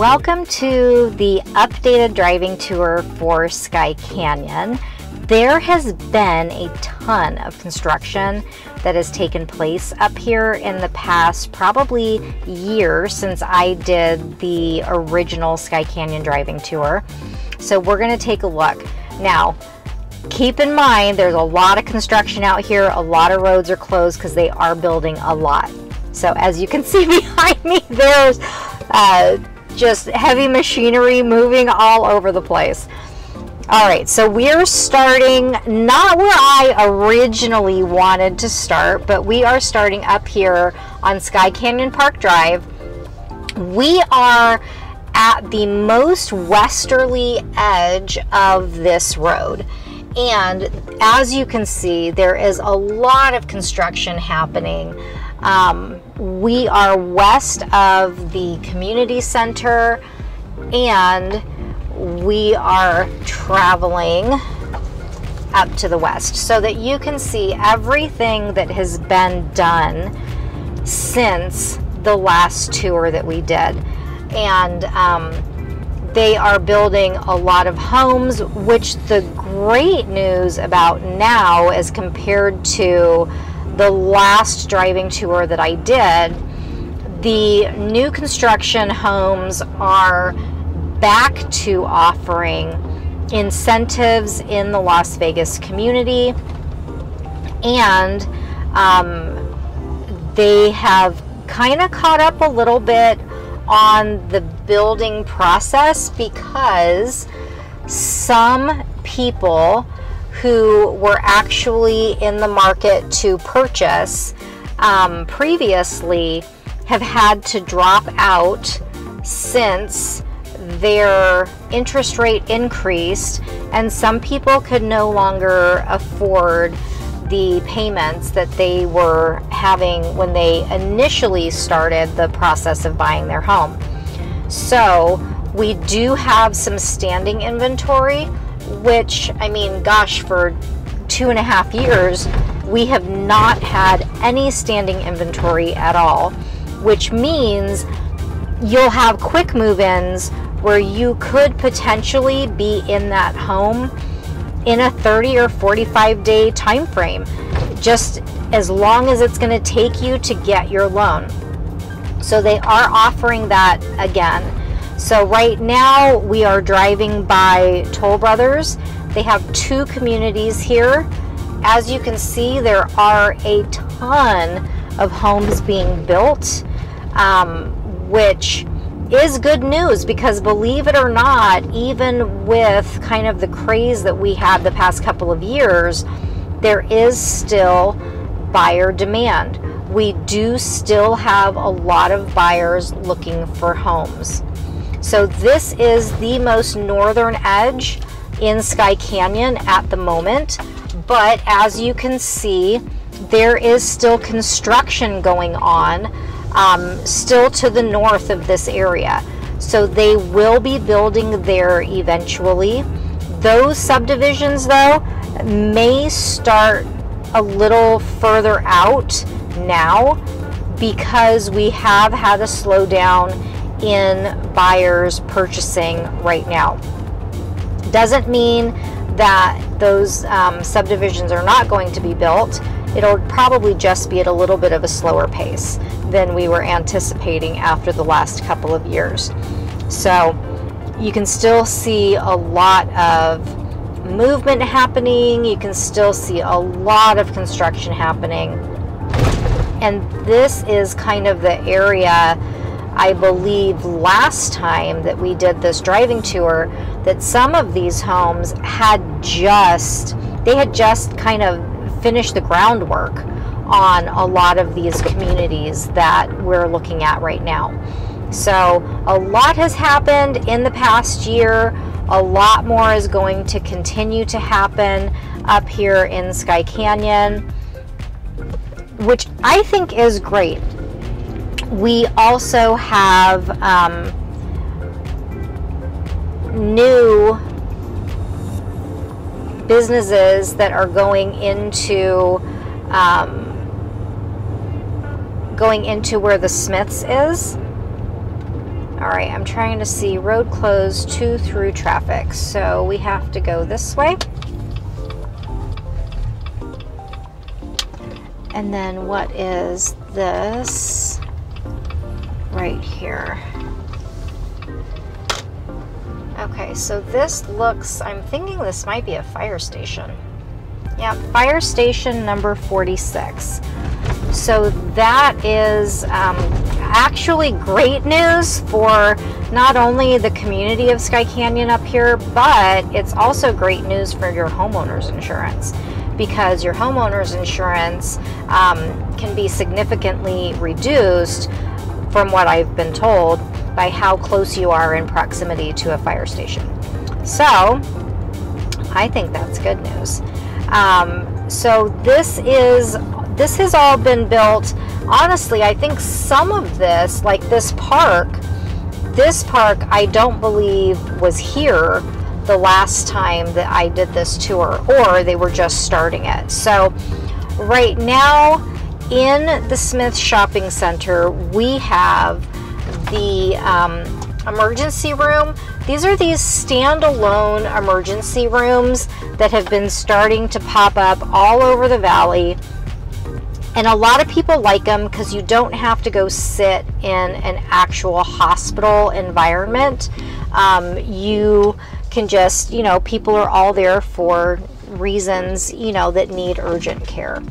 Welcome to the updated driving tour for Skye Canyon. There has been a ton of construction that has taken place up here in the past probably year since I did the original Skye Canyon driving tour. So we're going to take a look. Now, keep in mind there's a lot of construction out here. A lot of roads are closed because they are building a lot. So as you can see behind me, there's uh, just heavy machinery moving all over the place. All right, so we're starting not where I originally wanted to start, but we are starting up here on Skye Canyon Park Drive. We are at the most westerly edge of this road. And as you can see, there is a lot of construction happening um, we are west of the community center and we are traveling up to the west so that you can see everything that has been done since the last tour that we did. And um, they are building a lot of homes, which the great news about now as compared to the last driving tour that I did, the new construction homes are back to offering incentives in the Las Vegas community. And um, they have kind of caught up a little bit on the building process because some people who were actually in the market to purchase um, previously have had to drop out since their interest rate increased and some people could no longer afford the payments that they were having when they initially started the process of buying their home. So we do have some standing inventory which, I mean, gosh, for two and a half years, we have not had any standing inventory at all, which means you'll have quick move ins where you could potentially be in that home in a 30 or 45 day time frame just as long as it's going to take you to get your loan. So they are offering that again so right now we are driving by Toll Brothers. They have two communities here. As you can see, there are a ton of homes being built, um, which is good news because believe it or not, even with kind of the craze that we had the past couple of years, there is still buyer demand. We do still have a lot of buyers looking for homes. So this is the most northern edge in Skye Canyon at the moment. But as you can see, there is still construction going on um, still to the north of this area. So they will be building there eventually. Those subdivisions, though, may start a little further out now because we have had a slowdown in buyers purchasing right now. Doesn't mean that those um, subdivisions are not going to be built. It'll probably just be at a little bit of a slower pace than we were anticipating after the last couple of years. So you can still see a lot of movement happening. You can still see a lot of construction happening. And this is kind of the area I believe last time that we did this driving tour that some of these homes had just they had just kind of finished the groundwork on a lot of these communities that we're looking at right now. So, a lot has happened in the past year. A lot more is going to continue to happen up here in Skye Canyon, which I think is great we also have um, new businesses that are going into um, going into where the Smiths is. All right, I'm trying to see road closed to through traffic. So we have to go this way. And then what is this right here? Okay, so this looks, I'm thinking this might be a fire station. Yeah, fire station number 46. So that is um, actually great news for not only the community of Skye Canyon up here, but it's also great news for your homeowner's insurance because your homeowner's insurance um, can be significantly reduced from what I've been told by how close you are in proximity to a fire station. So I think that's good news. Um, so this is this has all been built. Honestly, I think some of this, like this park, this park, I don't believe was here the last time that I did this tour, or they were just starting it. So, right now in the Smith Shopping Center, we have the um, emergency room. These are these standalone emergency rooms that have been starting to pop up all over the valley. And a lot of people like them because you don't have to go sit in an actual hospital environment. Um, you can just, you know, people are all there for reasons, you know, that need urgent care.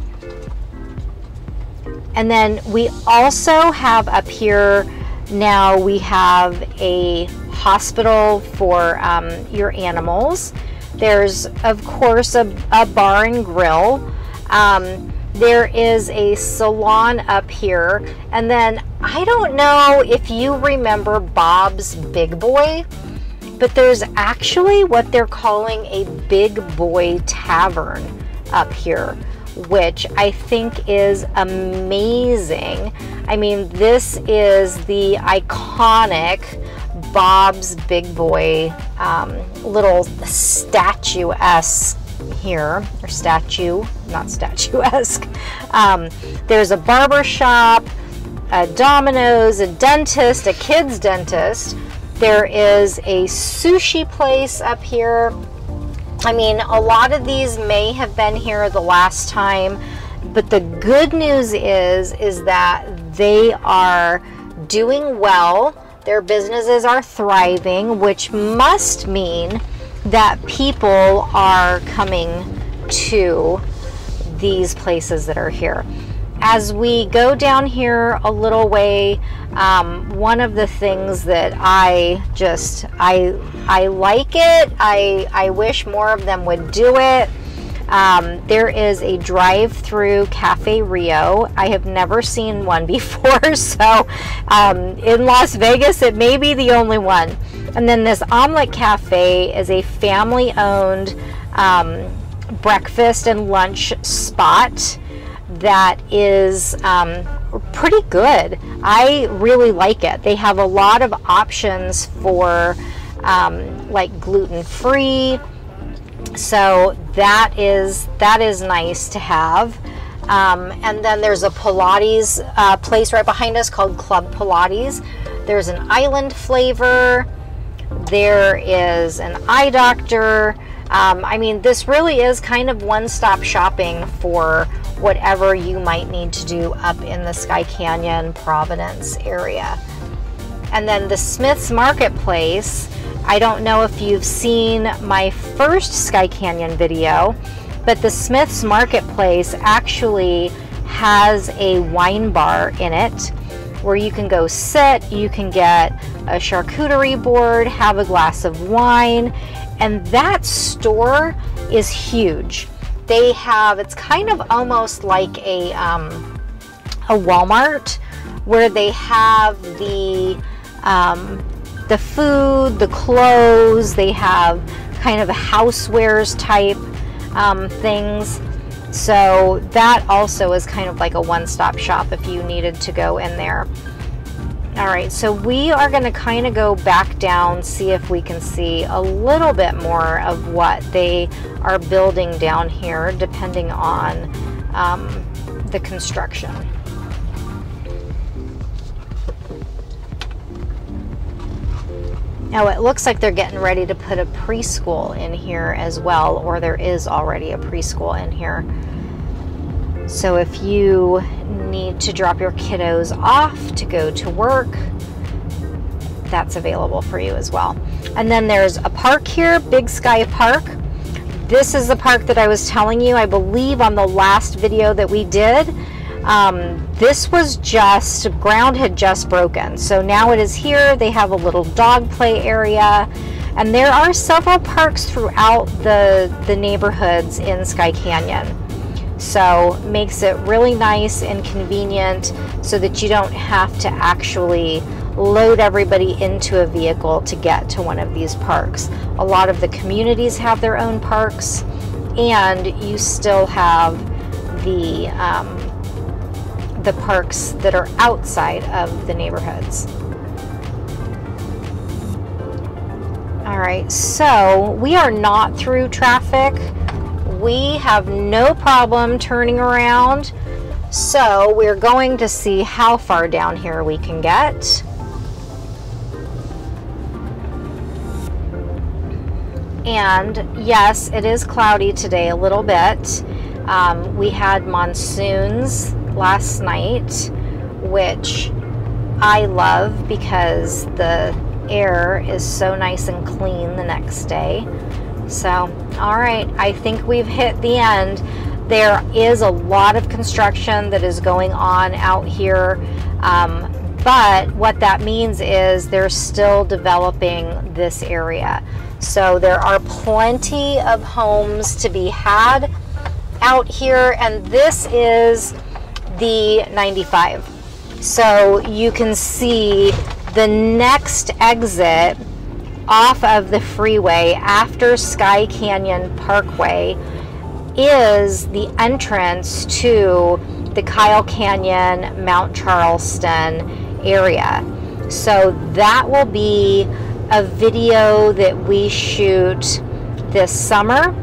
And then we also have up here now we have a hospital for um, your animals. There's, of course, a, a bar and grill. Um, there is a salon up here. And then I don't know if you remember Bob's Big Boy but there's actually what they're calling a big boy tavern up here, which I think is amazing. I mean, this is the iconic Bob's Big Boy um, little statuesque here, or statue, not statuesque. Um, there's a barber shop, a Domino's, a dentist, a kid's dentist, there is a sushi place up here. I mean, a lot of these may have been here the last time, but the good news is is that they are doing well. Their businesses are thriving, which must mean that people are coming to these places that are here as we go down here a little way, um, one of the things that I just I I like it. I I wish more of them would do it. Um, there is a drive-through Cafe Rio. I have never seen one before, so um, in Las Vegas it may be the only one. And then this Omelet Cafe is a family-owned um, breakfast and lunch spot that is um, pretty good. I really like it. They have a lot of options for um, like gluten free. So that is that is nice to have. Um, and then there's a Pilates uh, place right behind us called Club Pilates. There's an island flavor. There is an eye doctor. Um, I mean, this really is kind of one stop shopping for whatever you might need to do up in the Skye Canyon, Providence area. And then the Smith's Marketplace, I don't know if you've seen my first Skye Canyon video, but the Smith's Marketplace actually has a wine bar in it where you can go sit, you can get a charcuterie board, have a glass of wine, and that store is huge they have it's kind of almost like a um, a Walmart where they have the um, the food, the clothes, they have kind of housewares type um, things. So that also is kind of like a one-stop shop if you needed to go in there. All right, so we are gonna kind of go back down, see if we can see a little bit more of what they are building down here, depending on um, the construction. Now it looks like they're getting ready to put a preschool in here as well, or there is already a preschool in here. So if you need to drop your kiddos off to go to work, that's available for you as well. And then there's a park here, Big Sky Park. This is the park that I was telling you, I believe on the last video that we did. Um, this was just, ground had just broken. So now it is here. They have a little dog play area. And there are several parks throughout the, the neighborhoods in Skye Canyon. So makes it really nice and convenient so that you don't have to actually load everybody into a vehicle to get to one of these parks. A lot of the communities have their own parks and you still have the um, the parks that are outside of the neighborhoods. All right, so we are not through traffic we have no problem turning around. So we're going to see how far down here we can get. And yes, it is cloudy today a little bit. Um, we had monsoons last night, which I love because the air is so nice and clean the next day. So, all right, I think we've hit the end. There is a lot of construction that is going on out here. Um, but what that means is they're still developing this area. So there are plenty of homes to be had out here, and this is the 95. So you can see the next exit off of the freeway after Skye Canyon Parkway is the entrance to the Kyle Canyon, Mount Charleston area. So that will be a video that we shoot this summer.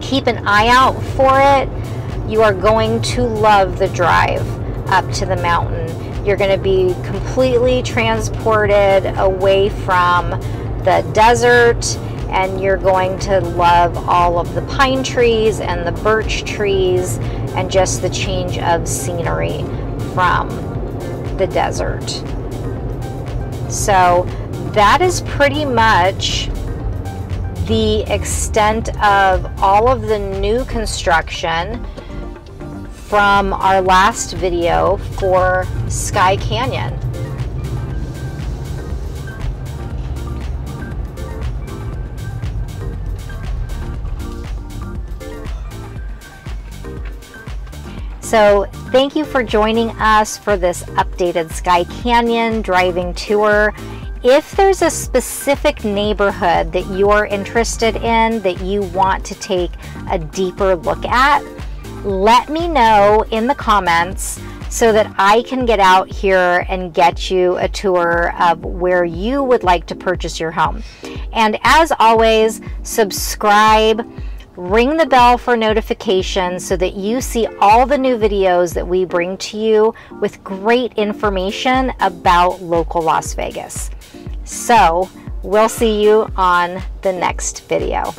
Keep an eye out for it. You are going to love the drive up to the mountain. You're going to be completely transported away from the desert and you're going to love all of the pine trees and the birch trees and just the change of scenery from the desert. So that is pretty much the extent of all of the new construction from our last video for Skye Canyon. So thank you for joining us for this updated Skye Canyon driving tour. If there's a specific neighborhood that you're interested in that you want to take a deeper look at, let me know in the comments so that I can get out here and get you a tour of where you would like to purchase your home. And as always, subscribe, ring the bell for notifications so that you see all the new videos that we bring to you with great information about local Las Vegas. So, we'll see you on the next video.